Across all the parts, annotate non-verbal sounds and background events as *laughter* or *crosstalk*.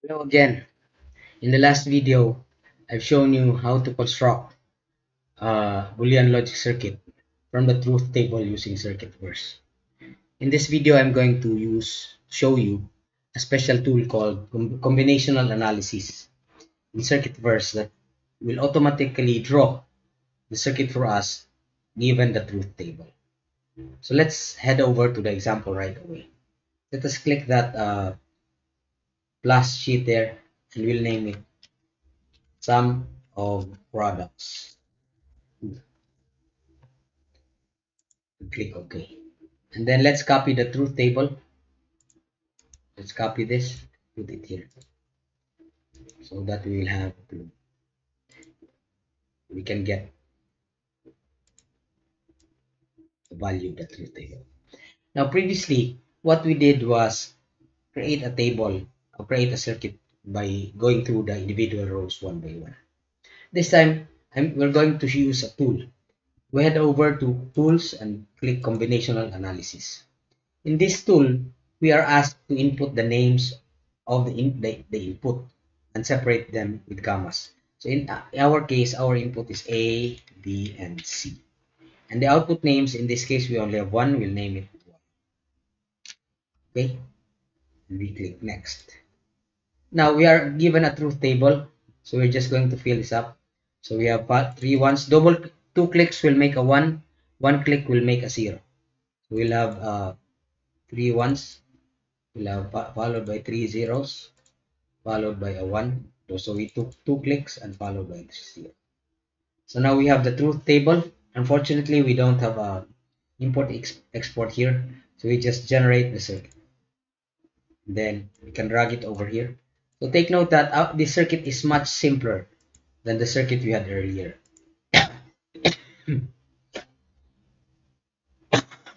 Hello again. In the last video, I've shown you how to construct a Boolean logic circuit from the truth table using Circuitverse. In this video, I'm going to use show you a special tool called combinational analysis in Circuitverse that will automatically draw the circuit for us given the truth table. So let's head over to the example right away. Let us click that uh, plus sheet there and we'll name it sum of products. Click OK. And then let's copy the truth table. Let's copy this, put it here. So that we will have to, we can get the value of the truth table. Now previously, what we did was create a table create a circuit by going through the individual rows one by one. This time, I'm, we're going to use a tool. We head over to Tools and click Combinational Analysis. In this tool, we are asked to input the names of the, in, the, the input and separate them with commas. So in uh, our case, our input is A, B, and C. And the output names, in this case, we only have one. We'll name it 1. Okay. And we click Next. Now we are given a truth table. So we're just going to fill this up. So we have three ones. Double two clicks will make a one. One click will make a zero. We'll have uh, three ones. We'll have followed by three zeros, followed by a one. So we took two clicks and followed by zero. So now we have the truth table. Unfortunately, we don't have a import export here. So we just generate the circuit. Then we can drag it over here so take note that uh, this circuit is much simpler than the circuit we had earlier. *coughs*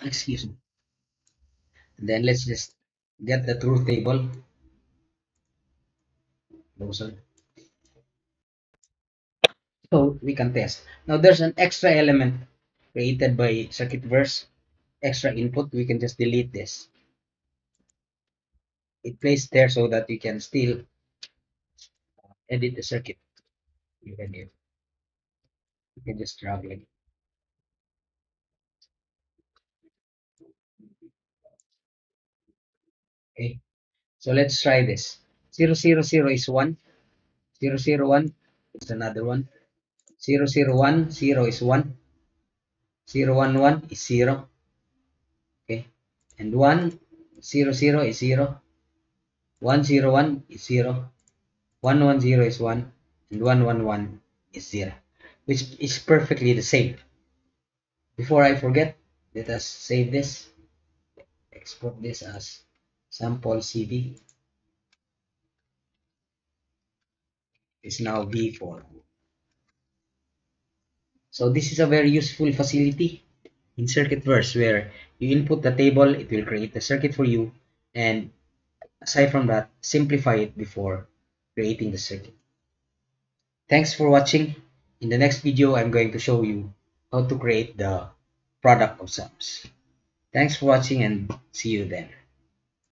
Excuse me. And then let's just get the truth table. So we can test. Now there's an extra element created by Circuitverse, extra input. We can just delete this. It placed there so that you can still edit the circuit. You can give you can just drag it. Okay. So let's try this. 0 0 0 is 1 0 0 1 is another one. 0 0 1 0 is 1 0 1 1 is 0 okay. And 1 0 0 is 0 1 0 1 is 0 110 is 1 and 111 is 0 which is perfectly the same. Before I forget let us save this. Export this as sample CV is now V4 so this is a very useful facility in Circuitverse where you input the table it will create the circuit for you. And aside from that simplify it before creating the circuit. Thanks for watching. In the next video, I'm going to show you how to create the product of sums. Thanks for watching and see you then.